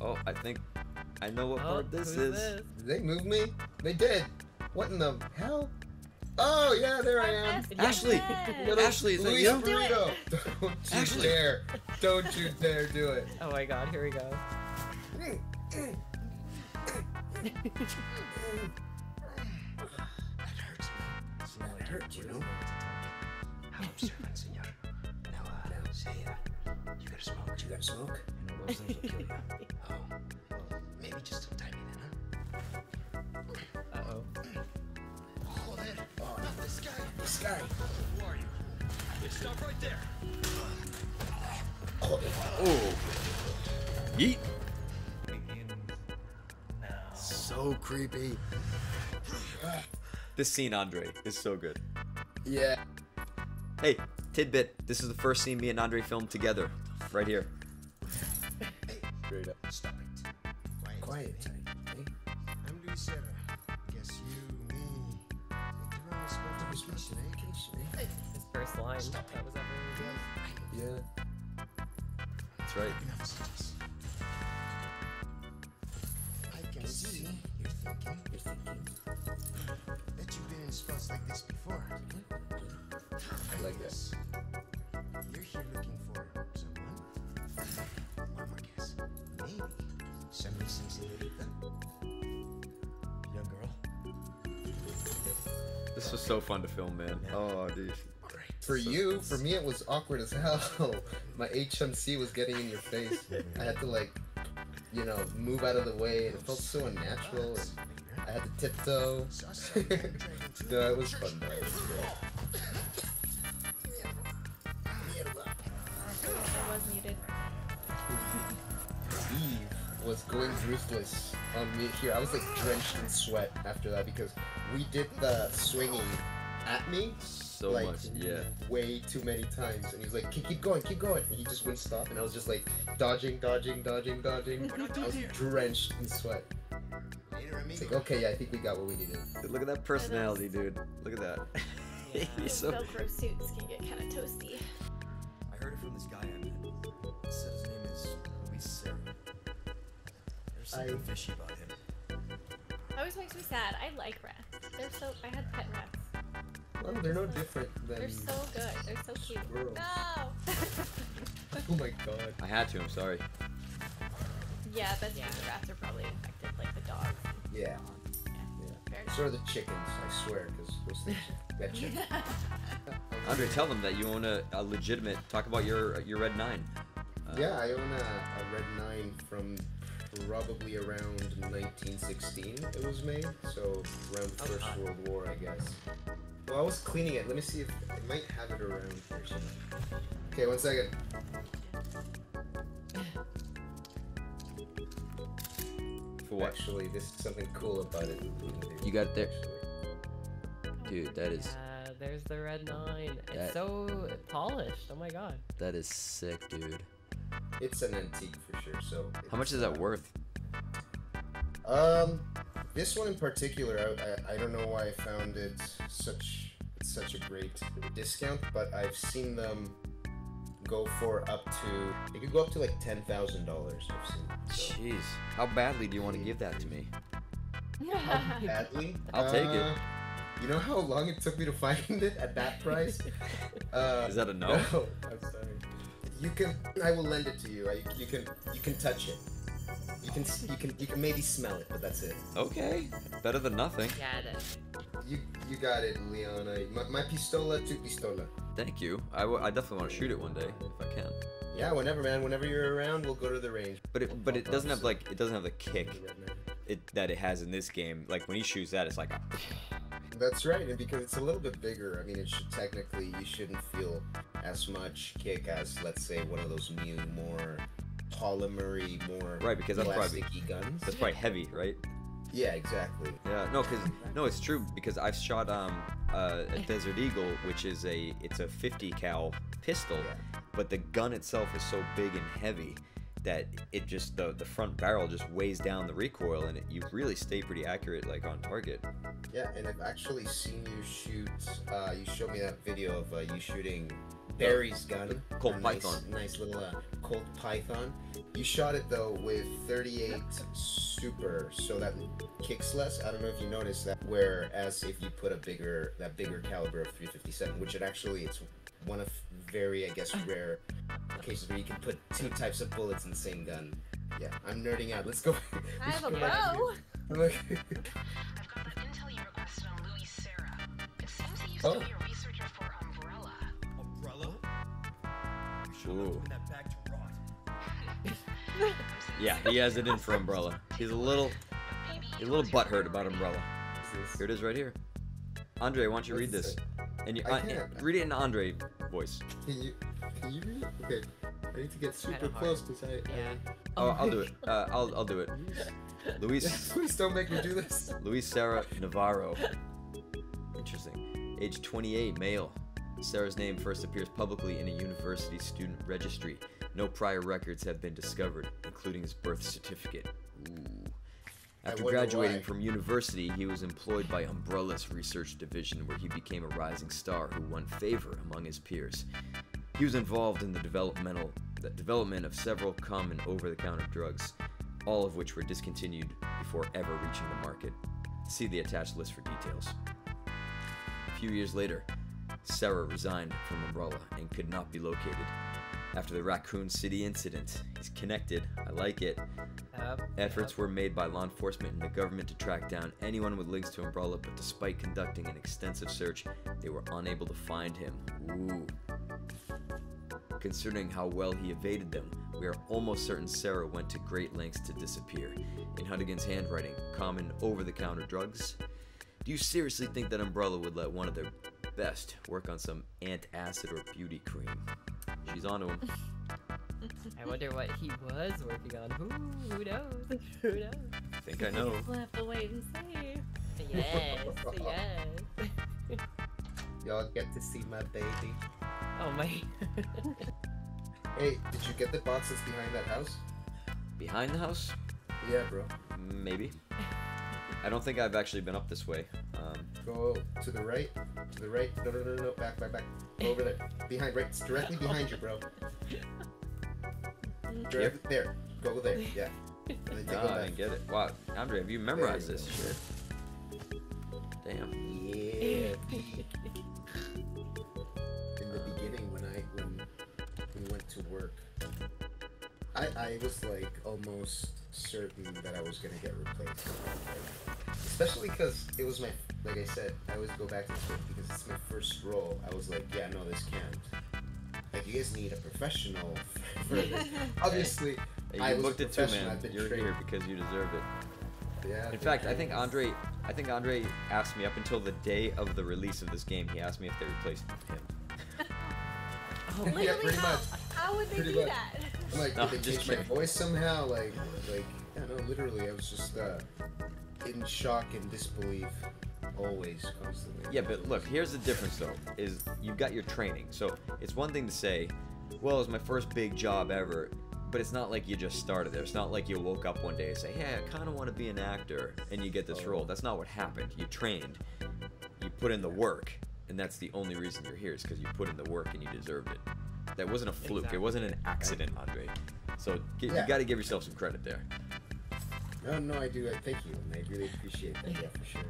Oh, I think I know what Oh, part this is. this? Did they move me? They did. What in the hell? Oh yeah, there I am. Ashley! Yes. Ashley, is that you? Do it. Burrito. Don't you Ashley. dare! Don't you dare do it! Oh my god, here we go. It hurt you. How observant, senor. Now, uh, say, uh, you gotta smoke. You gotta smoke? You know, those things will kill you. Oh, well, maybe just some tiny then, huh? Uh-oh. Oh, that. Oh, not this guy. This guy. Who are you? Yeah, stop right there. Oh, oh. Yeet. So creepy. This scene, Andre, is so good. Yeah. Hey, tidbit. This is the first scene me and Andre filmed together. Right here. Straight up. Stop it. Quiet. Quiet. eh? Hey. I'm Luis Serra. Guess you, me. Think around with special vacation, eh? His first line. That was ever really Yeah. That's right. This was so fun to film, man. Oh, dude. Great. For you, for me, it was awkward as hell. My HMC was getting in your face. I had to like, you know, move out of the way, and it felt so unnatural. And I had to tiptoe. no, it was fun though. I was muted. Eve was going ruthless on me here. I was like drenched in sweat after that because we did the swinging at me So like much. Yeah. way too many times, and he was like, "Keep, keep going, keep going," and he just wouldn't stop, and I was just like dodging, dodging, dodging, dodging. I was drenched in sweat. Later, It's amigo. like, okay, yeah, I think we got what we needed. Look at that personality, dude. Look at that. He's so. Velcro suits can get kind of toasty. I heard it from this guy I met. He said his name is uh, Luis Serra. There's something I- fishy about him. That Always makes me sad. I like rats. They're so. I had pet rats. Well, they're no different than. They're so good. They're so cute. Squirrels. No. Oh my god. I had to. I'm sorry. yeah, that's true. The rats are probably infected, like the dogs. Yeah. Fair So are the chickens, I swear, because those things get you. Andre, tell them that you own a, a legitimate. Talk about your your Red Nine. Uh, Yeah, I own a, a Red 9 from probably around 1916 it was made, so around the Oh, First God. World War, I guess. Well, I was cleaning it. Let me see if I might have it around here somewhere. Okay, one second. For what? Actually, this is something cool about it. You got it there? Dude, that is Yeah, there's the red nine. It's so polished. Oh my god. that is sick, dude. It's an antique for sure. So. How much is that worth? Um, this one in particular, I, I, I don't know why I found it such such a great discount, but I've seen them go for up to it could go up to like ten thousand dollars. I've seen. So. Jeez, how badly do you want to give that to me? How badly, I'll take it. Uh, You know how long it took me to find it at that price? Uh, Is that a no? No, I'm sorry. You can. I will lend it to you. I, you can. You can touch it. You can. You can. You can maybe smell it, but that's it. Okay, better than nothing. Yeah, it is. You. You got it, Leona. My, my pistola, tu pistola. Thank you. I, w- I definitely want to shoot it one day if I can. Yeah, whenever, man. Whenever you're around, we'll go to the range. But it but it doesn't have like it doesn't have the kick The red knight. it that it has in this game. Like when he shoots that, it's like a, That's right, and because it's a little bit bigger, I mean, it should technically you shouldn't feel as much kick as let's say one of those new, more polymery, more Right, because that's probably- guns. that's probably heavy, right? Yeah, exactly. Yeah, no, cause no, it's true because I've shot um uh, a Desert Eagle, which is a it's a 50 cal pistol, Yeah. but the gun itself is so big and heavy that it just the the front barrel just weighs down the recoil and it, you really stay pretty accurate like on target. Yeah, and I've actually seen you shoot. Uh, you showed me that video of uh, you shooting Barry's gun. Colt a nice, Python. Nice little uh, Colt Python. You shot it though with 38 Super, so that kicks less. I don't know if you noticed that. Whereas if you put a bigger, that bigger caliber of 357, which it actually it's one of very, I guess, rare cases where you can put two types of bullets in the same gun. Yeah, I'm nerding out. Let's go. I have a Let's go back bow. Look. I've got the intel you requested on Luis Serra. It seems he used Oh. to be Ooh. left him in that bag to rot. Yeah, he has it in for Umbrella. He's a little, he's a little butthurt about Umbrella. Here it is right here. Andre, why don't you read this? And you uh, read it in Andre voice. Can you can you read it? Okay. I need to get super close because I, Yeah. Oh, I'll do it. Uh, I'll I'll do it. Luis Please don't make me do this. Luis Serra Navarro. Interesting. Age 28, male. Serra's name first appears publicly in a university student registry. No prior records have been discovered, including his birth certificate. Ooh. After graduating why. from university, he was employed by Umbrella's research division, where he became a rising star who won favor among his peers. He was involved in the developmental the development of several common over-the-counter drugs, all of which were discontinued before ever reaching the market. See the attached list for details. A few years later, Serra resigned from Umbrella and could not be located. After the Raccoon City incident, he's connected. I like it. Efforts were made by law enforcement and the government to track down anyone with links to Umbrella, but despite conducting an extensive search, they were unable to find him. Ooh. Considering how well he evaded them, we are almost certain Serra went to great lengths to disappear. In Hunnigan's handwriting, common over the counter drugs. Do you seriously think that Umbrella would let one of their best work on some antacid or beauty cream? She's onto him. I wonder what he was working on. Who, who knows? Who knows? I think I know. We'll have to wait and see. Yes, yes. Y'all get to see my baby. Oh my. Hey, did you get the box that's behind that house? Behind the house? Yeah, bro. Maybe. I don't think I've actually been up this way. Go to the right. To the right. No, no, no, no. Back, back, back. Go over there. Behind, right. It's directly behind you, bro. Directly there. Go there. Yeah. And then take no, a I didn't get it. Wow, Andre, have you memorized you this shit? Damn. Yeah. In the beginning, when I when we went to work, I I was like almost certain that I was gonna get replaced. Especially because it was my like I said, I always go back to this because it's my first role. I was like, yeah, no, this can't. Like you guys need a professional for this. Obviously, Hey, I you was a booked it too, man. You're trained. here because you deserve it. yeah. In fact, I think Andre, I think Andre asked me up until the day of the release of this game. He asked me if they replaced him. Oh, Yeah, Literally, pretty how, much. how would they Pretty do much. that? I'm like, No, did they just change my voice somehow? Like, like, yeah, no, literally, I was just uh, in shock and disbelief, always, constantly. Yeah, but look, here's the difference though: is you've got your training. So it's one thing to say, "Well, it was my first big job ever," but it's not like you just started there. It's not like you woke up one day and say, "Hey, I kind of want to be an actor," and you get this role. That's not what happened. You trained, you put in the work, and that's the only reason you're here is because you put in the work and you deserved it. That wasn't a fluke. It wasn't an accident, Andre. So gi- Yeah. you got to give yourself some credit there. No, no, I do. I thank you, and I really appreciate that. Yeah, for sure.